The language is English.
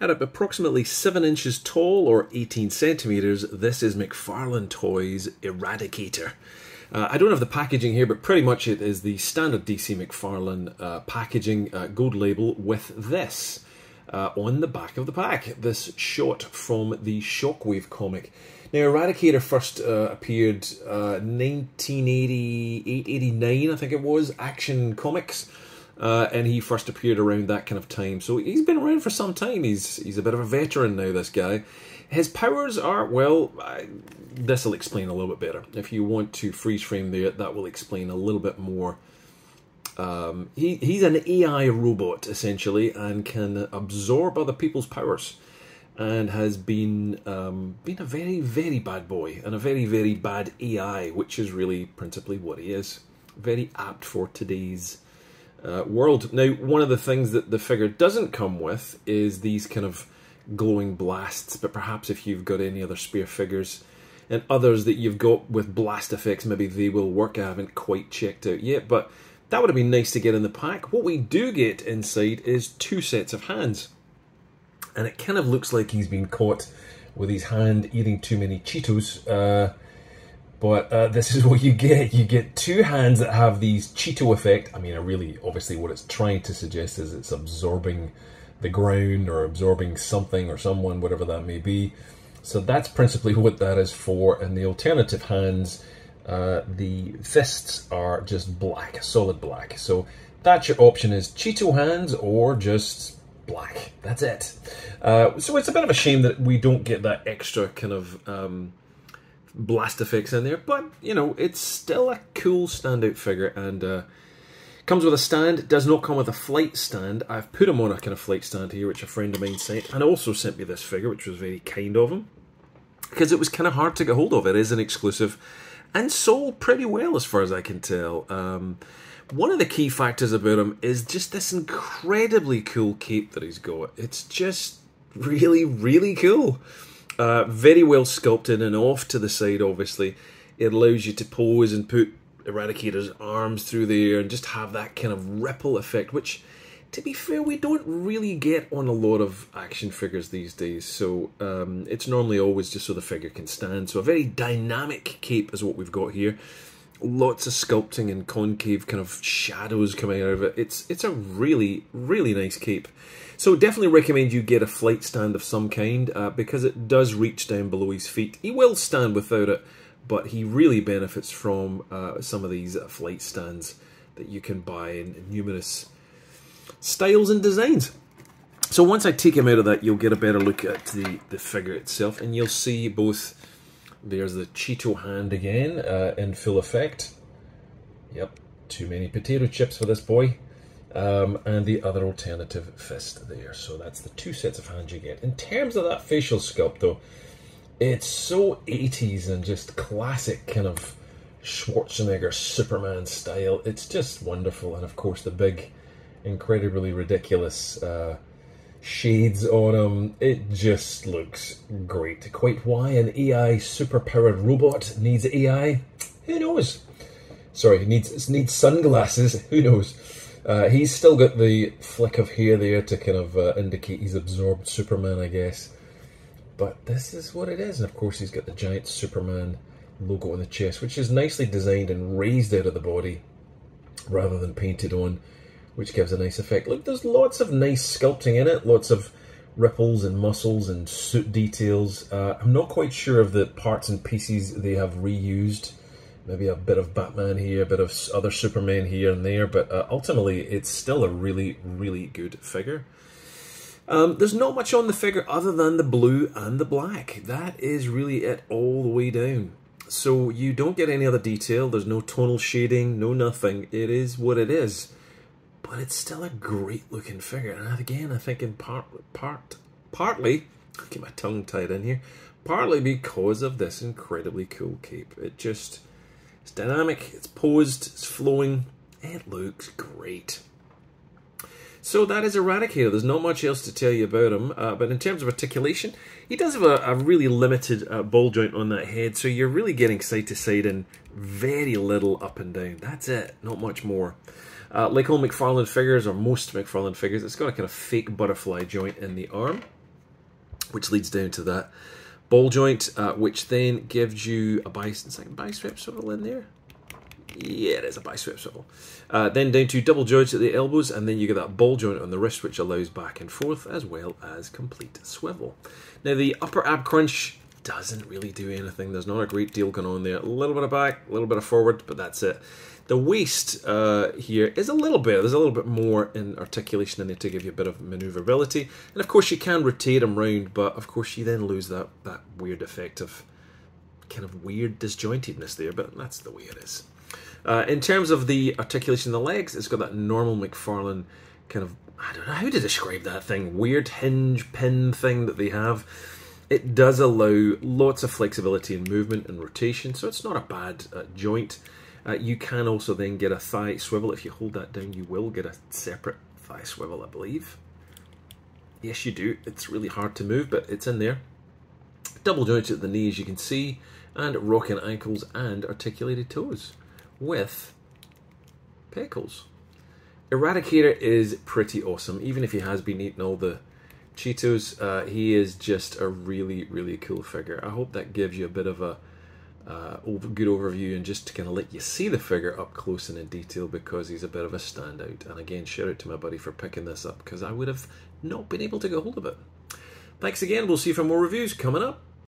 At approximately 7 inches tall or 18 centimeters, this is McFarlane Toys Eradicator. Uh, I don't have the packaging here, but pretty much it is the standard DC McFarlane uh, packaging uh, gold label with this uh, on the back of the pack. This shot from the Shockwave comic. Now, Eradicator first uh, appeared 1988-89, uh, I think it was, Action Comics. Uh, and he first appeared around that kind of time. So he's been around for some time. He's he's a bit of a veteran now. This guy. His powers are well. This will explain a little bit better. If you want to freeze frame there, that will explain a little bit more. Um, he he's an AI robot essentially, and can absorb other people's powers, and has been um, been a very very bad boy and a very very bad AI, which is really principally what he is. Very apt for today's uh, world. Now, one of the things that the figure doesn't come with is these kind of glowing blasts, but perhaps if you've got any other Spear figures and others that you've got with blast effects, maybe they will work. I haven't quite checked out yet, but that would have been nice to get in the pack. What we do get inside is two sets of hands. And it kind of looks like he's been caught with his hand eating too many Cheetos. Uh, but uh, this is what you get. You get two hands that have these Cheeto effect. I mean, I really, obviously, what it's trying to suggest is it's absorbing the ground or absorbing something or someone, whatever that may be. So that's principally what that is for. And the alternative hands, uh, the fists are just black, solid black. So that's your option is Cheeto hands or just black. That's it. Uh, so it's a bit of a shame that we don't get that extra kind of... Um, blast effects in there, but you know, it's still a cool standout figure and uh, comes with a stand. Does not come with a flight stand. I've put him on a kind of flight stand here, which a friend of mine sent, and also sent me this figure, which was very kind of him because it was kind of hard to get hold of. It is an exclusive and sold pretty well as far as I can tell. Um, one of the key factors about him is just this incredibly cool cape that he's got. It's just really, really cool. Uh, very well sculpted and off to the side, obviously. It allows you to pose and put Eradicator's arms through the air and just have that kind of ripple effect, which, to be fair, we don't really get on a lot of action figures these days. So um, it's normally always just so the figure can stand. So a very dynamic cape is what we've got here. Lots of sculpting and concave kind of shadows coming out of it. It's it's a really really nice cape. So definitely recommend you get a flight stand of some kind uh, because it does reach down below his feet. He will stand without it, but he really benefits from uh, some of these uh, flight stands that you can buy in numerous styles and designs. So once I take him out of that, you'll get a better look at the, the figure itself, and you'll see both, there's the Cheeto hand again uh, in full effect. Yep, too many potato chips for this boy um, and the other alternative fist there. So that's the two sets of hands you get. In terms of that facial sculpt though, it's so 80s and just classic kind of Schwarzenegger Superman style. It's just wonderful. And of course the big, incredibly ridiculous uh, shades on him. It just looks great. Quite why an AI superpowered robot needs AI? Who knows? Sorry, needs needs sunglasses. Who knows? Uh, he's still got the flick of hair there to kind of uh, indicate he's absorbed Superman, I guess. But this is what it is. And of course, he's got the giant Superman logo on the chest, which is nicely designed and raised out of the body rather than painted on, which gives a nice effect. Look, there's lots of nice sculpting in it, lots of ripples and muscles and suit details. Uh, I'm not quite sure of the parts and pieces they have reused maybe a bit of Batman here, a bit of other Superman here and there, but uh, ultimately it's still a really, really good figure. Um, there's not much on the figure other than the blue and the black. That is really it all the way down. So you don't get any other detail. There's no tonal shading, no nothing. It is what it is. But it's still a great looking figure. And again, I think in part, part, partly, I'll get my tongue tied in here, partly because of this incredibly cool cape. It just it's dynamic, it's posed, it's flowing, it looks great. So that is Eradicator. There's not much else to tell you about him, uh, but in terms of articulation, he does have a, a really limited uh, ball joint on that head, so you're really getting side to side and very little up and down. That's it, not much more. Uh, like all McFarlane figures, or most McFarlane figures, it's got a kind of fake butterfly joint in the arm. which leads down to that ball joint, uh, which then gives you a bicep, Second bicep sort of in there. Yeah, there's a bicep swivel. Uh, then down to double joints at the elbows, and then you get that ball joint on the wrist, which allows back and forth as well as complete swivel. Now, the upper ab crunch doesn't really do anything. There's not a great deal going on there. A little bit of back, a little bit of forward, but that's it. The waist uh, here is a little bit, there's a little bit more in articulation in there to give you a bit of maneuverability. And of course you can rotate them round, but of course you then lose that, that weird effect of kind of weird disjointedness there, but that's the way it is. Uh, in terms of the articulation of the legs, it's got that normal McFarlane kind of, I don't know how to describe that thing, weird hinge pin thing that they have. It does allow lots of flexibility in movement and rotation, so it's not a bad uh, joint. Uh, you can also then get a thigh swivel. If you hold that down, you will get a separate thigh swivel, I believe. Yes, you do. It's really hard to move, but it's in there. Double joints at the knees, you can see, and rocking ankles and articulated toes with pickles. Eradicator is pretty awesome, even if he has been eating all the Cheetos. Uh, he is just a really, really cool figure. I hope that gives you a bit of a uh, good overview and just to kind of let you see the figure up close and in detail because he's a bit of a standout. And again, shout out to my buddy for picking this up because I would have not been able to get hold of it. Thanks again. We'll see you for more reviews coming up.